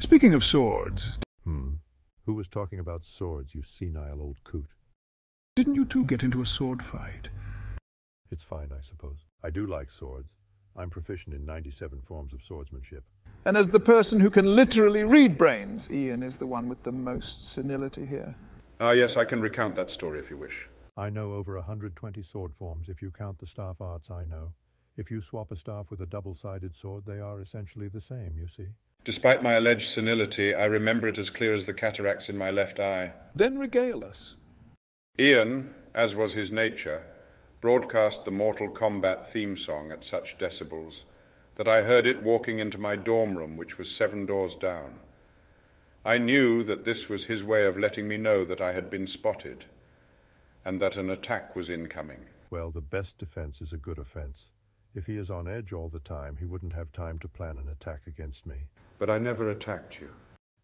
Speaking of swords, Hmm. Who was talking about swords, you senile old coot? didn't you two get into a sword fight? It's fine, I suppose. I do like swords. I'm proficient in 97 forms of swordsmanship. And as the person who can literally read brains, Ian is the one with the most senility here. Ah, yes, I can recount that story if you wish. I know over 120 sword forms. If you count the staff arts, I know. If you swap a staff with a double-sided sword, they are essentially the same, you see. Despite my alleged senility, I remember it as clear as the cataracts in my left eye. Then regale us. Ian, as was his nature, broadcast the Mortal Kombat theme song at such decibels that I heard it walking into my dorm room, which was seven doors down. I knew that this was his way of letting me know that I had been spotted and that an attack was incoming. Well, the best defense is a good offense. If he is on edge all the time, he wouldn't have time to plan an attack against me. But I never attacked you.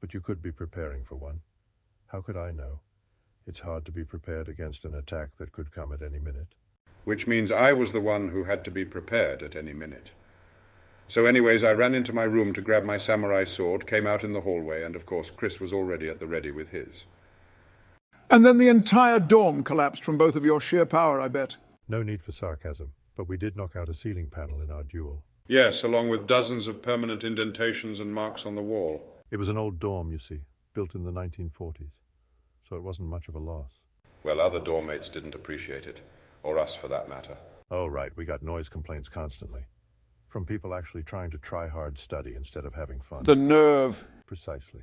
But you could be preparing for one. How could I know? It's hard to be prepared against an attack that could come at any minute. which means I was the one who had to be prepared at any minute. So, anyways, I ran into my room to grab my samurai sword, came out in the hallway, and of course, Chris was already at the ready with his. And then the entire dorm collapsed from both of your sheer power, I bet. No need for sarcasm, but we did knock out a ceiling panel in our duel. Yes, along with dozens of permanent indentations and marks on the wall. It was an old dorm, you see, built in the 1940s, so it wasn't much of a loss. Well, other doormates didn't appreciate it, or us for that matter. Oh, right, we got noise complaints constantly. From people actually trying to try hard study instead of having fun. The nerve. Precisely.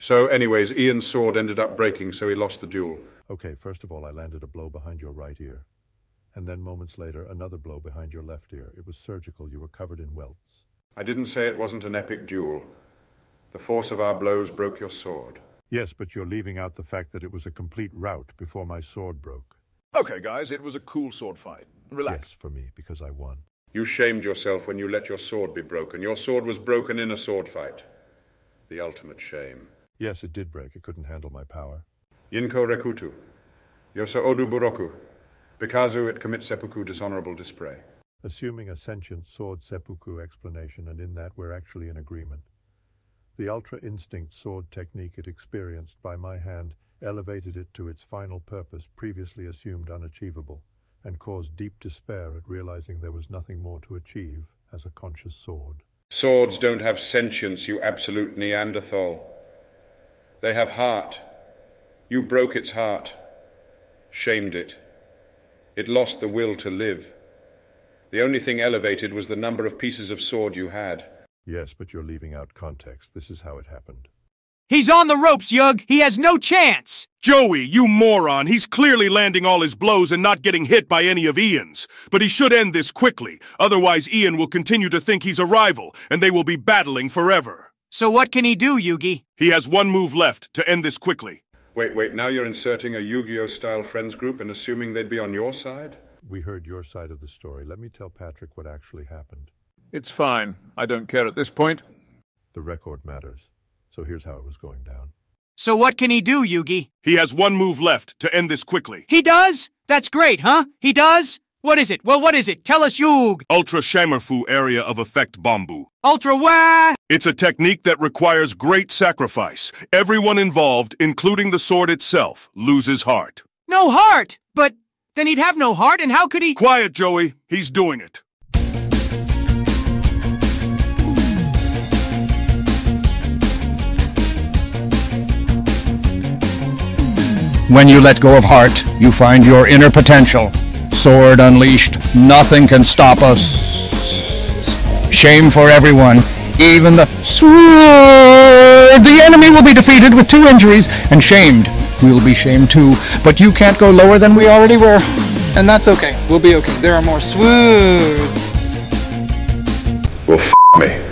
So, anyways, Ian's sword ended up breaking, so he lost the duel. Okay, first of all, I landed a blow behind your right ear. And then moments later, another blow behind your left ear. It was surgical. You were covered in welts. I didn't say it wasn't an epic duel. The force of our blows broke your sword. Yes, but you're leaving out the fact that it was a complete rout before my sword broke. Okay, guys, it was a cool sword fight. Relax. Yes, for me, because I won. You shamed yourself when you let your sword be broken. Your sword was broken in a sword fight. The ultimate shame. Yes, it did break. It couldn't handle my power. Yinko rekutu. Yosa odu buroku. Bikazu it commits seppuku dishonorable display. Assuming a sentient sword seppuku explanation, and in that we're actually in agreement. The ultra instinct sword technique it experienced by my hand elevated it to its final purpose, previously assumed unachievable, and caused deep despair at realizing there was nothing more to achieve as a conscious sword. Swords don't have sentience, you absolute Neanderthal. They have heart. You broke its heart, shamed it. It lost the will to live. The only thing elevated was the number of pieces of sword you had. Yes, but you're leaving out context. This is how it happened. He's on the ropes, Yug. He has no chance. Joey, you moron. He's clearly landing all his blows and not getting hit by any of Ian's. But he should end this quickly. Otherwise, Ian will continue to think he's a rival, and they will be battling forever. So what can he do, Yugi? He has one move left to end this quickly. Wait, wait, now you're inserting a Yu Gi Oh style friends group and assuming they'd be on your side? We heard your side of the story. Let me tell Patrick what actually happened. It's fine. I don't care at this point. The record matters. So here's how it was going down. So what can he do, Yugi? He has one move left to end this quickly. He does? That's great, huh? He does? What is it? Well, what is it? Tell us, Yug. Ultra Shamerfu Area of Effect Bambu. Ultra wah! It's a technique that requires great sacrifice. Everyone involved, including the sword itself, loses heart. No heart! But then he'd have no heart, and how could he? Quiet, Joey. He's doing it. When you let go of heart, you find your inner potential. Sword unleashed, nothing can stop us. Shame for everyone, even the sword. The enemy will be defeated with two injuries, and shamed. We'll be shamed too, but you can't go lower than we already were. And that's okay. We'll be okay. There are more swords. Well, f me.